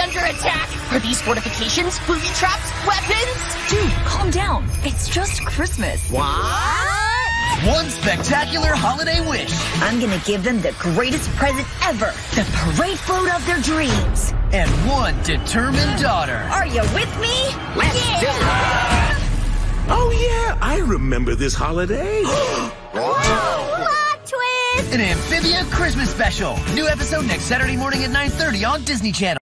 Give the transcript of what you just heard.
under attack. Are these fortifications, booby traps, weapons? Dude, calm down. It's just Christmas. What? One spectacular holiday wish. I'm gonna give them the greatest present ever. The parade float of their dreams. And one determined daughter. Are you with me? Let's do it. Oh, yeah, I remember this holiday. Plot twist. An amphibian Christmas special. New episode next Saturday morning at 9.30 on Disney Channel.